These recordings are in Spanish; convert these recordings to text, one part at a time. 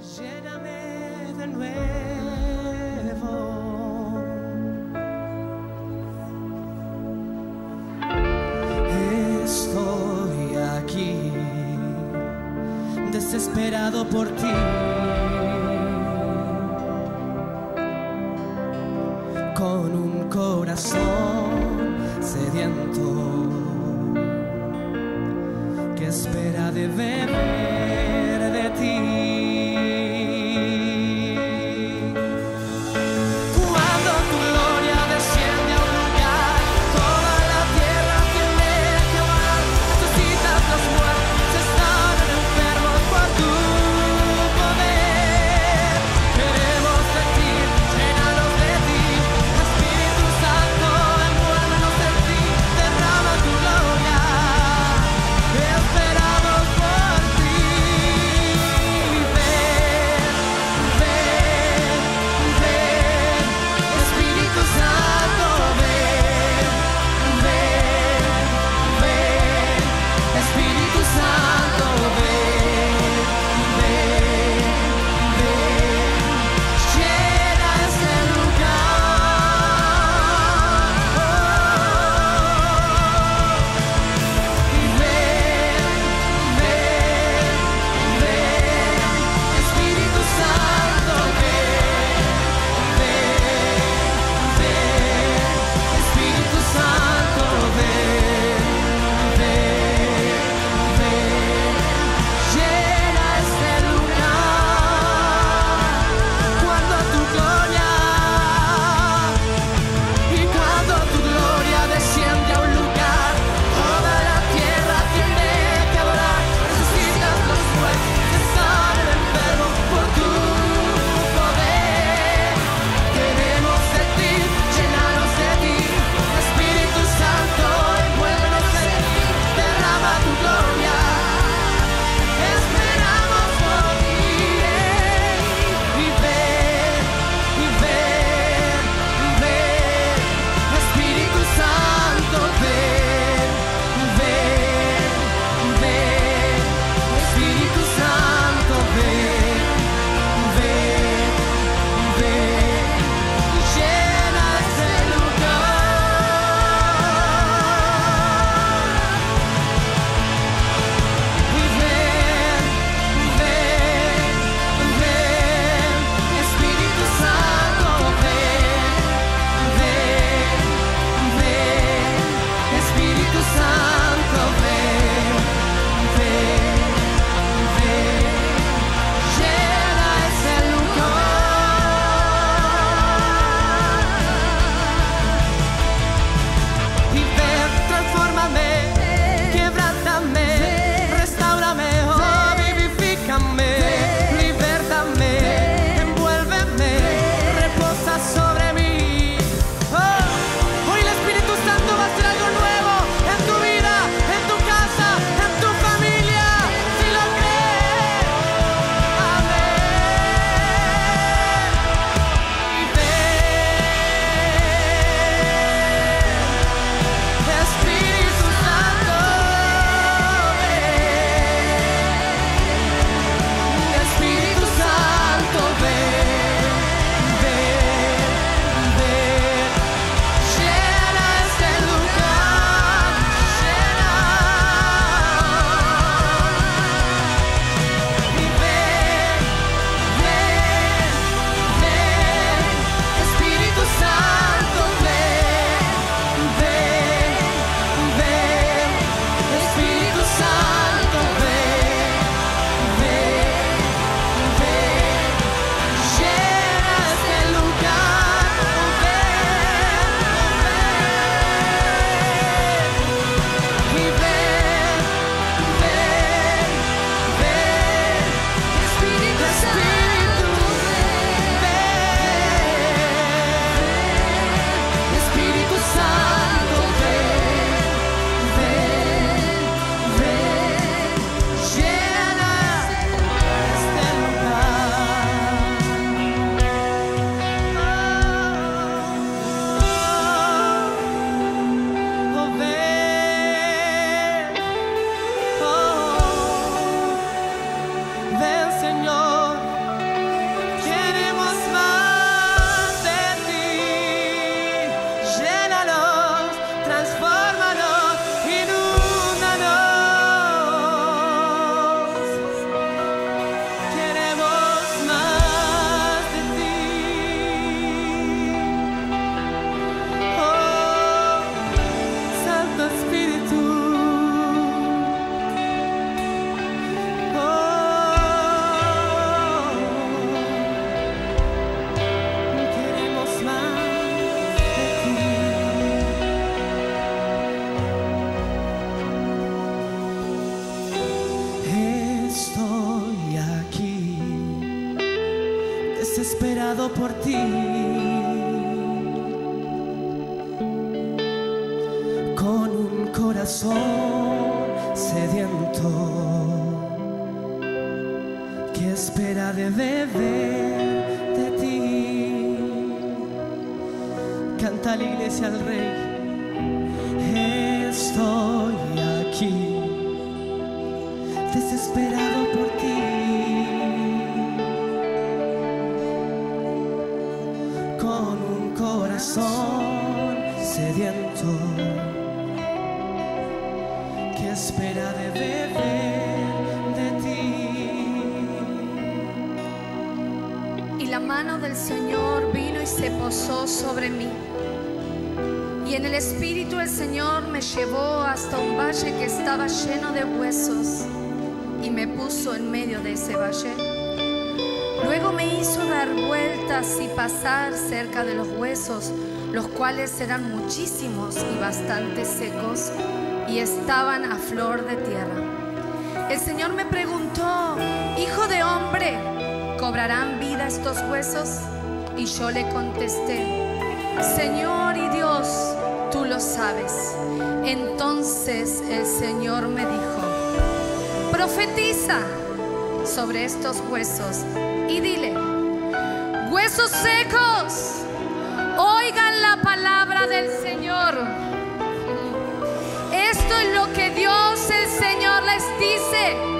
Lléname de nuevo. Estoy aquí, desesperado por ti. Que espera de beber de ti. Canta la iglesia al rey. Estoy aquí, desesperado por ti. Con un corazón sediento que espera de beber del Señor vino y se posó sobre mí. Y en el Espíritu el Señor me llevó hasta un valle que estaba lleno de huesos y me puso en medio de ese valle. Luego me hizo dar vueltas y pasar cerca de los huesos, los cuales eran muchísimos y bastante secos y estaban a flor de tierra. El Señor me preguntó, Hijo de hombre, ¿cobrarán vida estos huesos? Y yo le contesté, Señor y Dios, tú lo sabes. Entonces el Señor me dijo, profetiza sobre estos huesos y dile, huesos secos, oigan la palabra del Señor. Esto es lo que Dios el Señor les dice.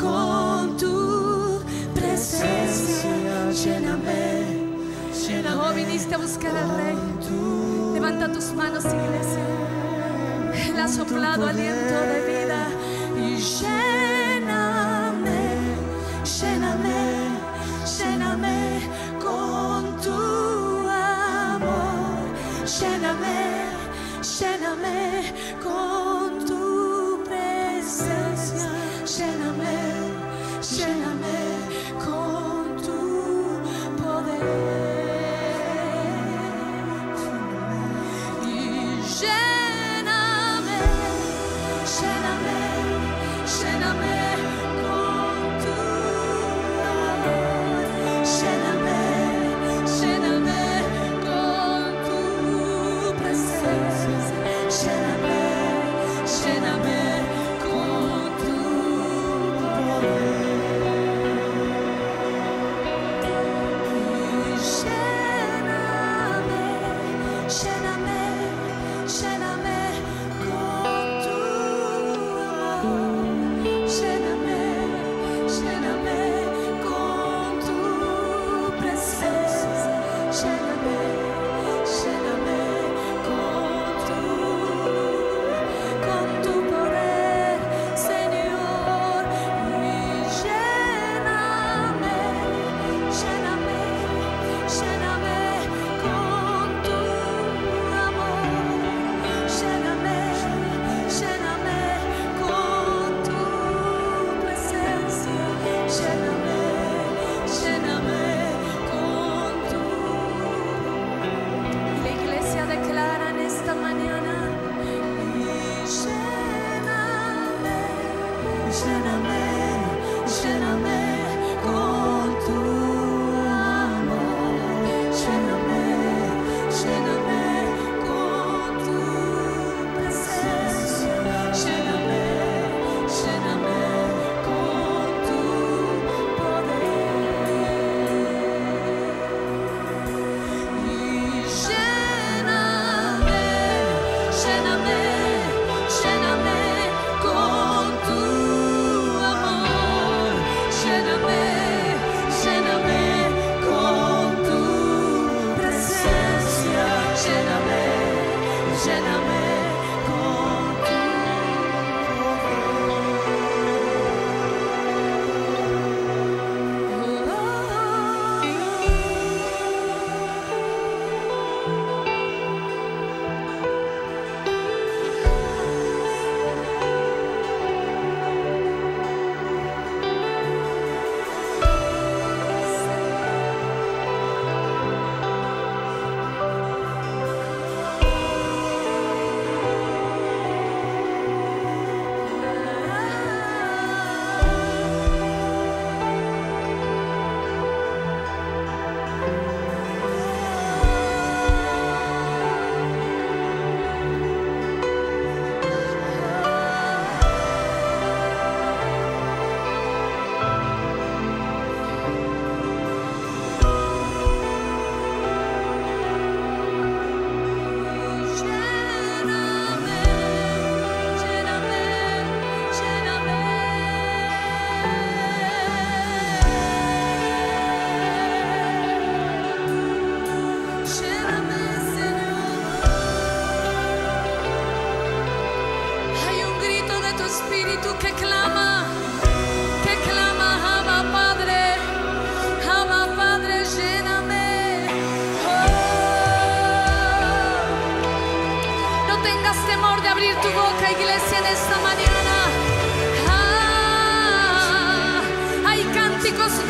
con tu presencia. Lléname. lléname oh, viniste a buscar al Rey. Levanta tus manos, iglesia. Él ha soplado aliento de vida y lléname, lléname, lléname con tu amor. Lléname, lléname con tu amor. shame.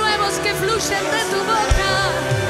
nuevos que fluyen de tu boca.